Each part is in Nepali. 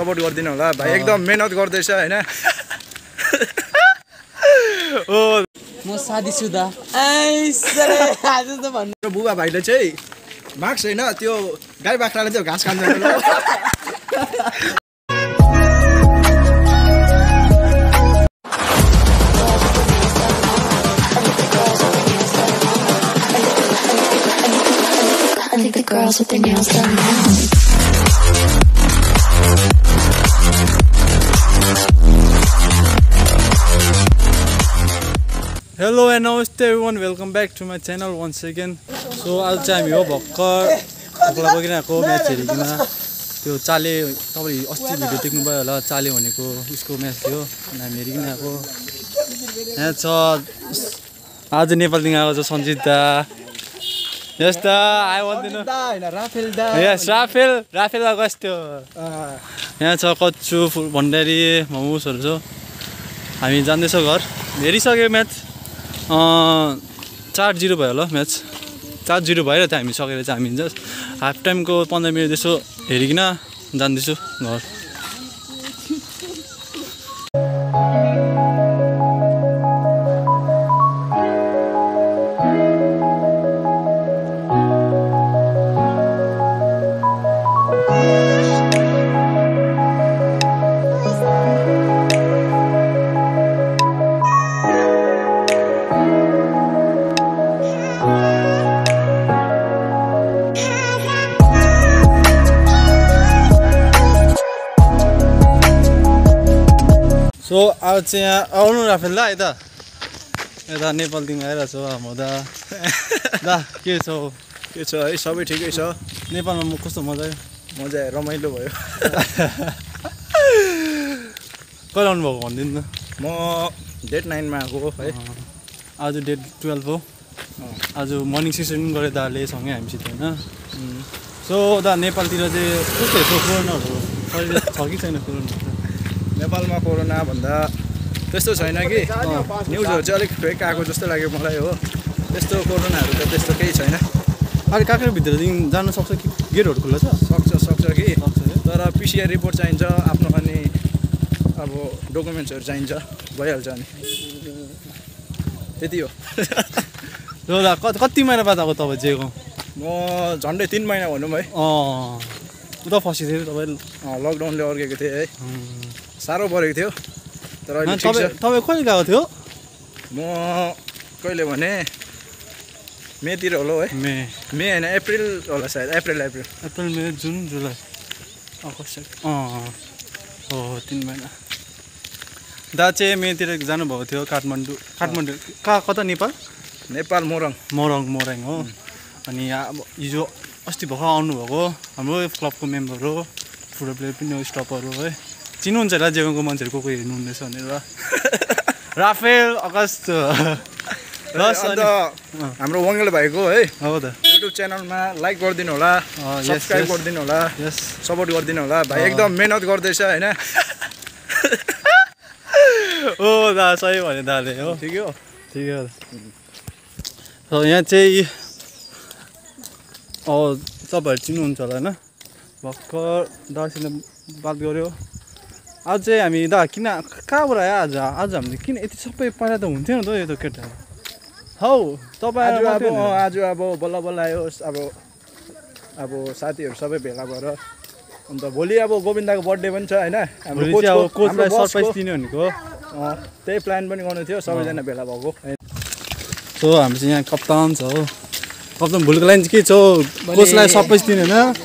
सपोर्ट गरिदिनु होला भाइ एकदम मेहनत गर्दैछ होइन? ओ म शादीसुदा आज त भन्नु। मेरो बुबा भाइले चाहिँ मार्क्स होइन? त्यो गाई बाख्राले चाहिँ घाँस खान्छ। I think the girls with their nails done. now. Hello and नमस्ते one welcome back to my channel one second so आज चाहिँ हामी हो भर्खर। खोला बगिन आएको म्याच हेरिकन। त्यो चाले तपाईँ अस्ति भिडियो देख्नुभयो होला चाले भनेको उसको म्याच थियो। अनि हामी हेरिकन आएको। यहाँ छ। आज नेपालदेखि आएको छ सञ्जित दा। आयो भन्दिनँ। यस राफेल। राफेल अगस्त त्यो। यहाँ छ कच्चु फुल भण्डारी मोमोसहरू छ। हामी जाँदैछौँ घर। हेरिसक्यो म्याच। चार जिरो भयो होला म्याच। चार जिरो भएर त हामी सकेर चाहिँ हामी जस्ट हाफ टाइमको पन्ध्र मिनट यसो हेरिकन जाँदैछु घर। सो अब चाहिँ यहाँ आउनु राफेल दा यता। यता नेपालदेखि आइरहेको छु म दा। दा के छ? हौ? के छ? है सबै ठिकै छ। नेपालमा म कस्तो मजा आयो? मजा आयो रमाइलो भयो। कहिले आउनुभएको भनिदिनु न म डेट नाइनमा आएको हो आज डेट टुवेल्भ हो। आज मर्निङ सेसन पनि गरेँ दाले सँगै हामीसित होइन? सो दा नेपालतिर चाहिँ कस्तो हेर्छ कोरोनाहरू? छ कि छैन कोरोना? नेपालमा कोरोना भन्दा त्यस्तो छैन कि? न्युजहरू चाहिँ अलिक फेक आएको जस्तो लाग्यो मलाई हो। त्यस्तो कोरोनाहरू त त्यस्तो केही छैन। अहिले काँक्राभित्रदेखि जानु सक्छ कि? गेटहरू खुल्ला छ? सक्छ सक्छ कि? तर पिसिआर रिपोर्ट चाहिन्छ आफ्नो अनि अब डकुमेन्ट्सहरू चाहिन्छ भइहाल्छ अनि। त्यति हो। दा कति महिना बाद आएको तपाईँ जेको म झन्डै तिन महिना भनौँ है अँ उता फसिथियो तपाईँ। लकडाउनले अर्केको थिएँ है। साह्रो परेको थियो तर अहिले तपाईँ कहिले गएको थियो? म कहिले भने मेतिर होला हौ है? मे। मे होइन अप्रिल होला सायद अप्रिल अप्रिल। अप्रिल मे जुन जुलाई। अगस्त अँ हो तिन महिना। दा चाहिँ मेतिर जानुभएको थियो काठमाडौँ। काठमाडौँ। कहाँ कता नेपाल? नेपाल मोरङ। मोरङ मोरङ हो। अनि अब हिजो अस्ति भर्खर आउनुभएको हाम्रो क्लबको मेम्बर हो फुटबल प्लेयर पनि हो स्टपहरू है। चिन्नुहुन्छ होला जेगाउँको मान्छेहरू को को हेर्नु हुँदैछ भनेर राफेल अगस्त अन्त अनि हाम्रो वङ्गल भाइको है। हो त। युट्युब च्यानलमा लाइक गरिदिनु होला सब्सक्राइब yes. गरिदिनु होला यस सपोर्ट गरिदिनु होला। भाइ एकदम मेहनत गर्दैछ होइन? ओ दा सही भने दाले हो। ठिकै हो। ठिकै हो। यहाँ चाहिँ तपाईँहरू चिन्नुहुन्छ होला होइन? भर्खर दासित बात गऱ्यो आज चाहिँ हामी दा किन कहाँबाट आयो आज? आज हामीले किन यति सबै पहिला त हुन्थ्यो नि त यो त केटाहरू हौ तपाईँ आज अब। आज अब बल्ल बल्ल आयो अब अब साथीहरू सबै भेला भएर। अन्त भोलि अब गोविन्दाको बर्थडे पनि छ होइन? कोचलाई सरप्राइज दिने भनेको। त्यही प्लान पनि गर्नु थियो सबैजना भेला भएको। सो हामी चाहिँ यहाँ कप्तान छ हो। कप्तान भोलिको लागि चाहिँ के छ हौ? कोचलाई सरप्राइज दिने होइन?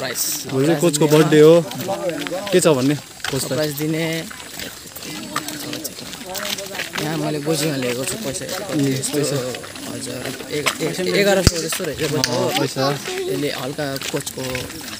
सरप्राइज भोलि चाहिँ कोचको बर्थडे हो। के छ भन्ने? सरप्राइज दिने। यहाँ मैले गोजीमा लिएको छु पैसा। पैसा। हजुर। एघ- एघ- एघार सौ जस्तो रहेछ। पैसा। यसले हल्का कोचको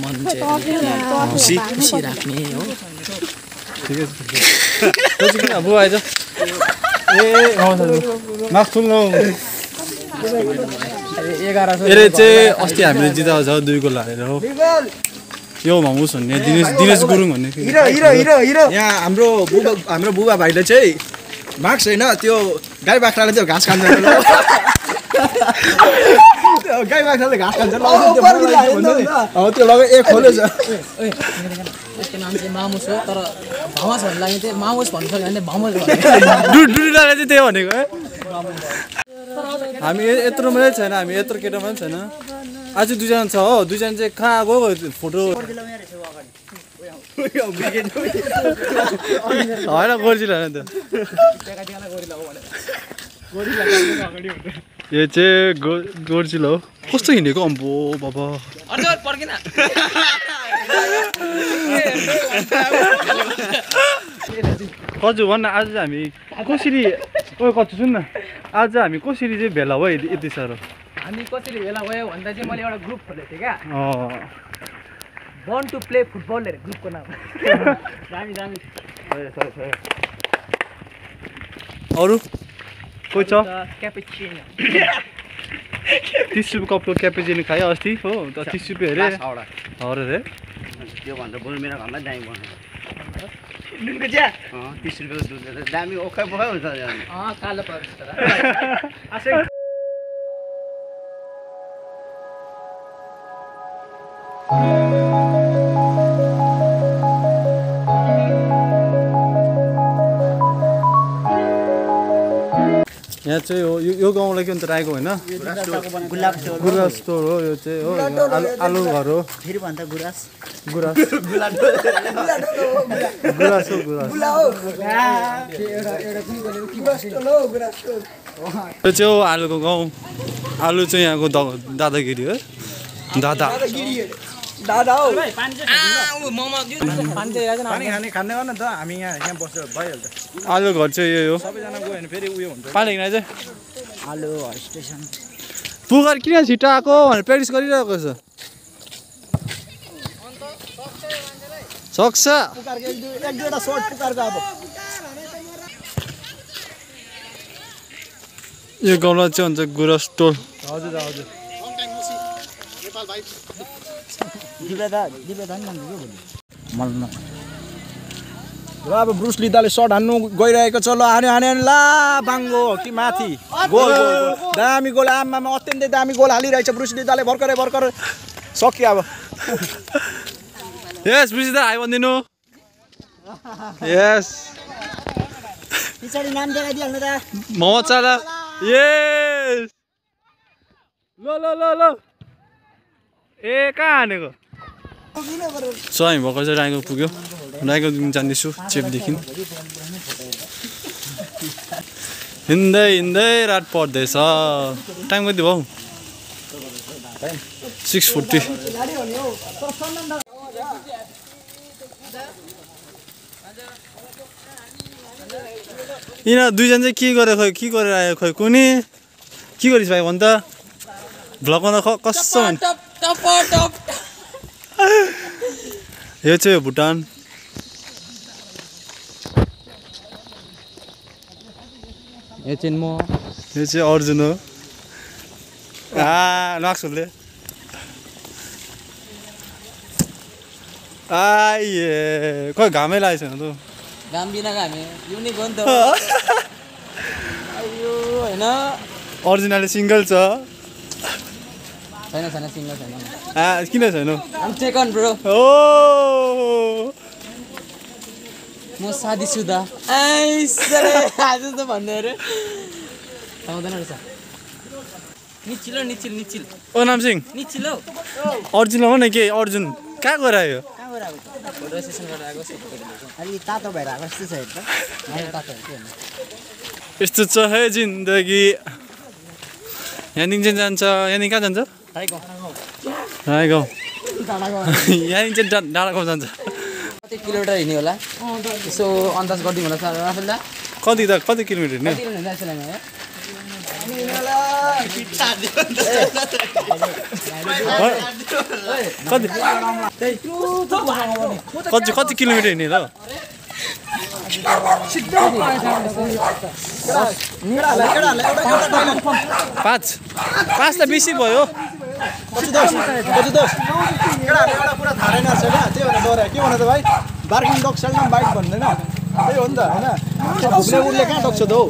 मन चाहिँ खुसी खुसी राख्ने हो। ठिकै छ किन? अब आइज। ए सौ यसले चाहिँ अस्ति हामीले जिताएको छ दुई गोल हालेर हो। यो भङ्गुस भन्ने दिनेश दिनेश गुरुङ भन्ने के- हिरो हिरो हिरो हिरो। यहाँ हाम्रो बुबा हाम्रो बुबा भाइले चाहिँ मार्क्स होइन त्यो गाई बाख्राले चाहिँ घाँस खान्छ। गाई बाख्राले घाँस खान्छ। त्यो हो त्यो एक खोलेछ ओइ यसको नाम चाहिँ मामुस हो तर भमस भन्नु लागि चाहिँ मामुस भन्नु सक्यो भने भमस भन्नु। डु डुडिरहेको चाहिँ त्यही भनेको है। हामी यत्रो मात्रै छैन हामी यत्रो केटा मात्रै छैन। आज दुईजना छ हो दुईजना चाहिँ कहाँ गएको फोटो। होइन गोर्जिल होइन त। यो चाहिँ गो गोर्जिल हो। कस्तो हिँडेको अम्बो बाबा? हजुर भन्न आज हामी कसरी ओ कति सुन न आज हामी कसरी चाहिँ भेला भयो यति यति साह्रो? हामी कसरी भेला भयो भन्दा चाहिँ मैले एउटा ग्रुप खोलेको थिएँ क्या। बर्न टु प्ले फुटबल अरे ग्रुपको नाम। दामी दामी। अरू? कोही छ? क्यापेचिनो तिस रुपियाँ कपको क्यापेचिनो खायो अस्ति। हो त तिस रुपियाँ अरे। अरे। रे त्योभन्दा बरु मेरो घरमै दामी बनाएको अँ, तिस रुपियाँको दुध दामी ओखै बोखै हुन्छ यहाँ चाहिँ हो यो यो गाउँलाई के भन्छ राईको होइन? गुलाब स्टोर। गुराँस स्टोर। हो यो चाहिँ हो आलु घर हो। फेरि भन्दा गुराँस। गुराँस गुराँस। हो। गुराँस यो चाहिँ हो आलुको गाउँ। आलु चाहिँ यहाँको दादागिरी हो। दादा। खाने खाने हो न त हामी यहाँ यहाँ बसेर भइहाल्छ आलु घर चाहिँ यही हो सबैजना गयो भने फेरि उयो हुन्छ पानी चाहिँ आलु स्टेसन पुकार किन छिटो आएको भनेर प्र्याक्टिस गरिरहेको छ सक्छ एक दुई एक दुईवटा सर्ट पुकारको अब यो गाउँलाई चाहिँ हुन्छ गुरस टोल हजुर हजुर ल अब ब्रुस लिदाले सर्ट हान्नु गइरहेको छ। ल हान्यो हान्यो हान्यो, ला बाङ्गो कि माथि? गोल। दामी गोल आमामा अत्यन्तै दामी गोल हालिरहेछ ब्रुस लिदाले। भर्खरै भर्खर। सक्यो अब। यस बिर्सिँदा हाई भनिदिनु। यस पछाडि नाम देखाइदिइहाल्नु त। मोहम्मद साला यस ल ल ल ल। ए कहाँ हानेको? सो हामी भर्खर चाहिँ राईको पुग्यो। राईको जाँदैछु चेपदेखि हिँड्दै हिँड्दै रात पर्दैछ। टाइम कति भयो? Six forty. यिनीहरू दुईजना चाहिँ के गरेर खै के गरेर आयो खै कुनी के गरिस् भाइ भन् त। भ्लगमा त ख- यो चाहिँ भुटान। यो चाहिँ म। यो चाहिँ अर्जुन हो। आ नक्सुलले आइए खै घामै लागेको छैन त घाम बिनाको हामी युनिक हो नि त। होइन। अर्जुनले सिङ्गल छ। छैन छैन सिङ्गल छैन। आ किन छैन? टेकन ब्रो ओ! म आइस आज त भन्ने अरे। पाउँदैन रहेछ। निचिलो निचिल निचिल। ओ नामसिंह निचिलो। अर्जुन हो न के? अर्जुन। कहाँ गएर आयो? तातो भएर आएको जस्तो छ तातो हो? यस्तो छ है जिन्दगी। यहाँदेखि चाहिँ जान्छ। यहाँदेखि कहाँ जान्छ? गाउँ यहाँदेखि चाहिँ डाँडा गाउँ जान्छ। कति किलोमिटर हिँड्यो होला? यसो अन्दाज गरिदिउँ होला सर। राफेल दा? कति त कति किलोमिटर हिँड्यो कति कति किलोमिटर हिँड्यो ल पाँच पाँच। त बेसी भयो। केटाहरूले एउटा कुरा थाहा रहेछ क्या त्यही भएर डरायो के भन्नु त भाइ बार्किङ सेल्डम बाइक भन्दैन त्यही हो नि त होइन उसले कहाँ त हौ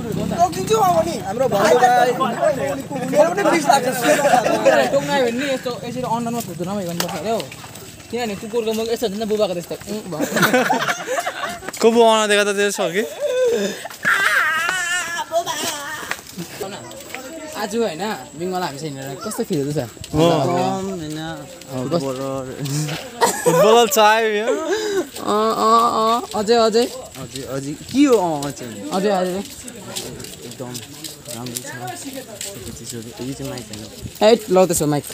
हाम्रो यस्तो यसरी अनुहारमा थुत्रो नभइ गर्नुपर्छ अरे हौ किनभने कुकुरको मुख यस्तो हुन्छ नि बुबाको त्यस्तो को बो आउन देखा त त्यसो कि? आज होइन बेङ्गल हामी छैन कस्तो फिल हुँदैछ? फुटबल चाहियो अँ अँ अँ अझै अझै अझै अझै के हो अँ चाहिँ अझै अझै एकदम राम्रो छ। त्यसो यो चाहिँ माइक ए ल त्यसो माइक।